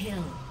kill.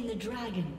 The dragon.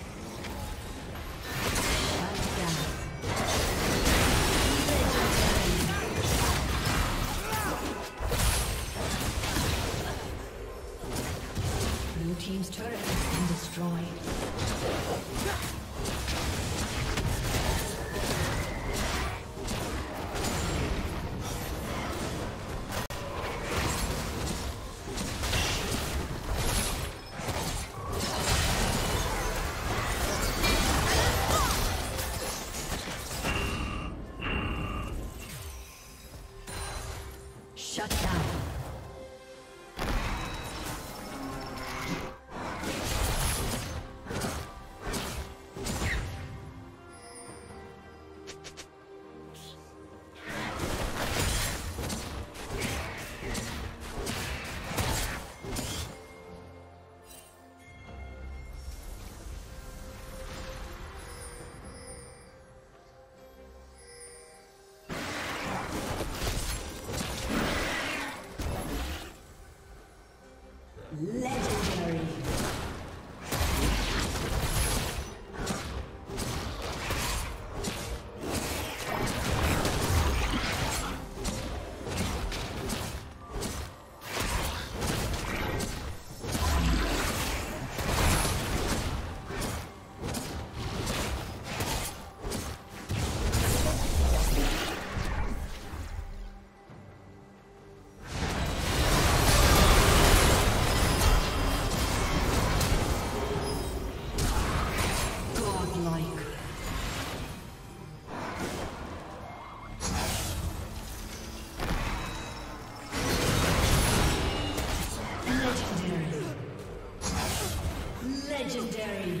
Legendary.